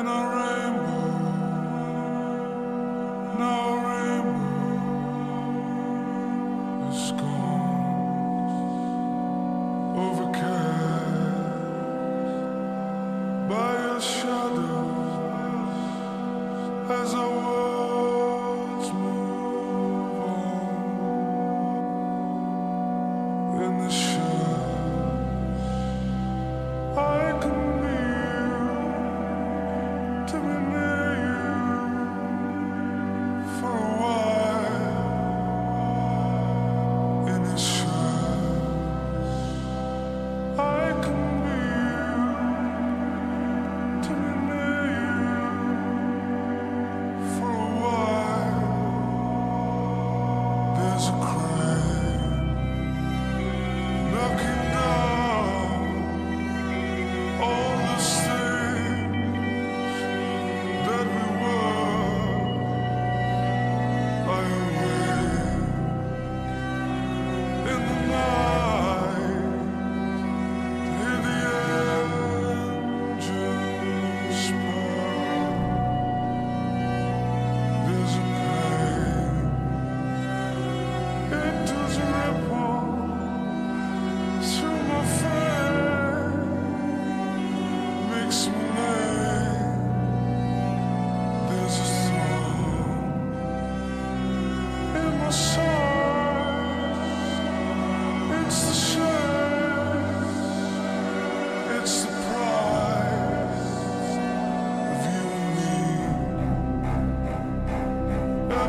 in a rainbow. No rainbow is gone, overcast by your shadow as I walk.